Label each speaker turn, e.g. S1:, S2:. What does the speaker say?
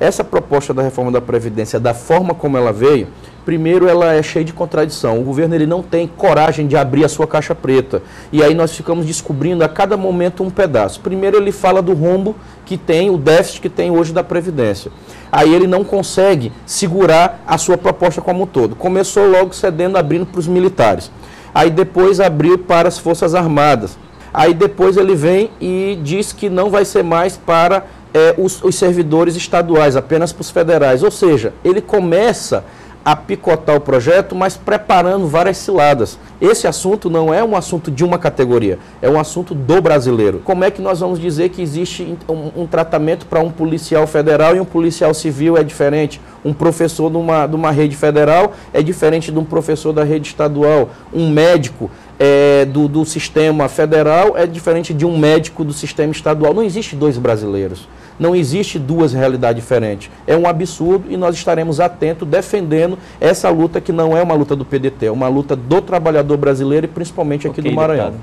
S1: Essa proposta da reforma da Previdência, da forma como ela veio, primeiro ela é cheia de contradição. O governo ele não tem coragem de abrir a sua caixa preta. E aí nós ficamos descobrindo a cada momento um pedaço. Primeiro ele fala do rombo que tem, o déficit que tem hoje da Previdência. Aí ele não consegue segurar a sua proposta como um todo. Começou logo cedendo, abrindo para os militares. Aí depois abriu para as Forças Armadas. Aí depois ele vem e diz que não vai ser mais para é, os, os servidores estaduais, apenas para os federais. Ou seja, ele começa a picotar o projeto, mas preparando várias ciladas. Esse assunto não é um assunto de uma categoria, é um assunto do brasileiro. Como é que nós vamos dizer que existe um, um tratamento para um policial federal e um policial civil é diferente? Um professor de uma, de uma rede federal é diferente de um professor da rede estadual? Um médico é, do, do sistema federal é diferente de um médico do sistema estadual. Não existe dois brasileiros. Não existe duas realidades diferentes. É um absurdo e nós estaremos atentos defendendo essa luta que não é uma luta do PDT, é uma luta do trabalhador brasileiro e principalmente aqui okay, do Maranhão. Deputado.